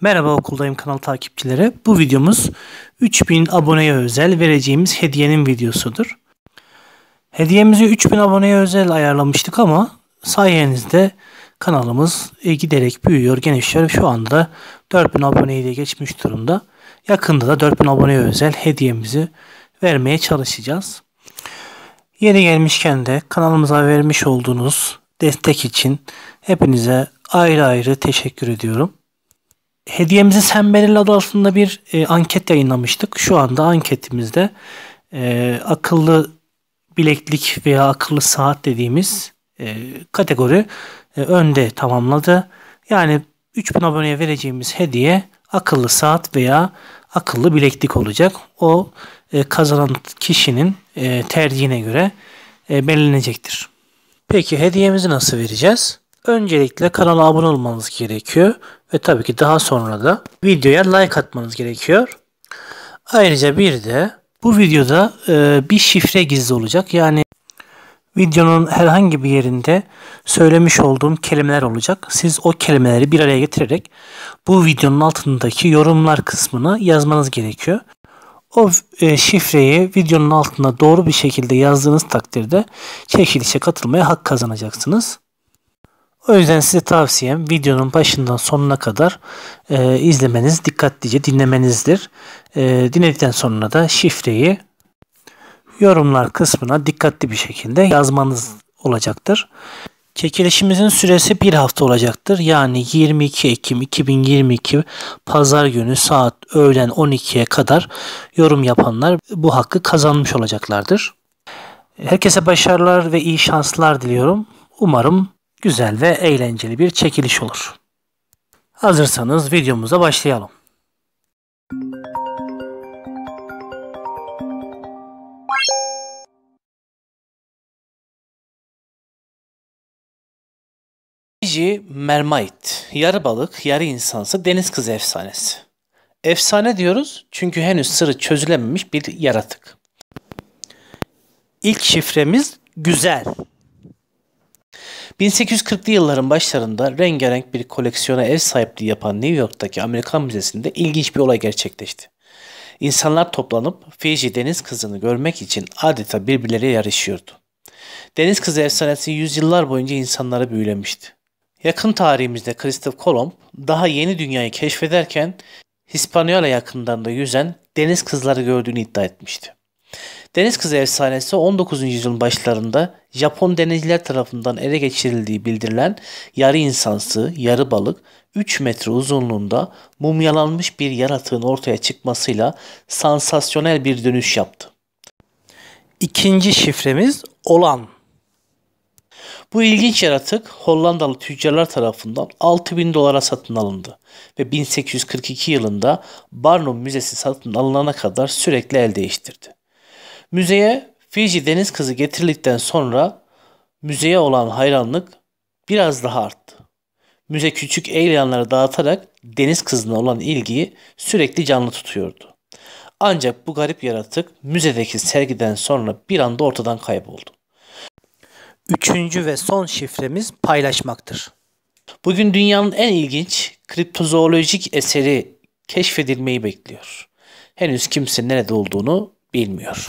Merhaba okuldayım kanal takipçileri. Bu videomuz 3000 aboneye özel vereceğimiz hediyenin videosudur. Hediyemizi 3000 aboneye özel ayarlamıştık ama sayenizde kanalımız giderek büyüyor, genişliyor. Şu anda 4000 aboneyi de geçmiş durumda. Yakında da 4000 aboneye özel hediyemizi vermeye çalışacağız. Yeni gelmişken de kanalımıza vermiş olduğunuz destek için hepinize ayrı ayrı teşekkür ediyorum. Hediyemizi sen belirle adı altında bir e, anket yayınlamıştık. Şu anda anketimizde e, akıllı bileklik veya akıllı saat dediğimiz e, kategori e, önde tamamladı. Yani 3000 aboneye vereceğimiz hediye akıllı saat veya akıllı bileklik olacak. O e, kazanan kişinin e, tercihine göre e, belirlenecektir. Peki hediyemizi nasıl vereceğiz? Öncelikle kanala abone olmanız gerekiyor ve tabii ki daha sonra da videoya like atmanız gerekiyor. Ayrıca bir de bu videoda e, bir şifre gizli olacak. Yani videonun herhangi bir yerinde söylemiş olduğum kelimeler olacak. Siz o kelimeleri bir araya getirerek bu videonun altındaki yorumlar kısmına yazmanız gerekiyor. O e, şifreyi videonun altına doğru bir şekilde yazdığınız takdirde çekilişe katılmaya hak kazanacaksınız. O yüzden size tavsiyem videonun başından sonuna kadar e, izlemeniz, dikkatlice dinlemenizdir. E, dinledikten sonra da şifreyi yorumlar kısmına dikkatli bir şekilde yazmanız olacaktır. Çekilişimizin süresi bir hafta olacaktır. Yani 22 Ekim 2022 Pazar günü saat öğlen 12'ye kadar yorum yapanlar bu hakkı kazanmış olacaklardır. Herkese başarılar ve iyi şanslar diliyorum. Umarım güzel ve eğlenceli bir çekiliş olur. Hazırsanız videomuza başlayalım. Fiji Mermaid, yarı balık, yarı insansı deniz kızı efsanesi. Efsane diyoruz çünkü henüz sırrı çözülememiş bir yaratık. İlk şifremiz güzel. 1840'lı yılların başlarında rengarenk bir koleksiyona ev sahipliği yapan New York'taki Amerikan Müzesi'nde ilginç bir olay gerçekleşti. İnsanlar toplanıp Fiji deniz kızını görmek için adeta birbirleriyle yarışıyordu. Deniz kızı efsanesi yüzyıllar boyunca insanları büyülemişti. Yakın tarihimizde Christoph Kolomb daha yeni dünyayı keşfederken Hispaniola yakınlarında yüzen deniz kızları gördüğünü iddia etmişti. Deniz kızı efsanesi 19. yüzyılın başlarında Japon denizciler tarafından ele geçirildiği bildirilen yarı insansı, yarı balık 3 metre uzunluğunda mumyalanmış bir yaratığın ortaya çıkmasıyla sansasyonel bir dönüş yaptı. İkinci şifremiz olan. Bu ilginç yaratık Hollandalı tüccarlar tarafından 6000 dolara satın alındı ve 1842 yılında Barnum Müzesi satın alınana kadar sürekli el değiştirdi. Müzeye Fiji deniz kızı getirildikten sonra müzeye olan hayranlık biraz daha arttı. Müze küçük eğlenleri dağıtarak deniz kızına olan ilgiyi sürekli canlı tutuyordu. Ancak bu garip yaratık müzedeki sergiden sonra bir anda ortadan kayboldu. Üçüncü ve son şifremiz paylaşmaktır. Bugün dünyanın en ilginç kriptozoolojik eseri keşfedilmeyi bekliyor. Henüz kimse nerede olduğunu bilmiyor.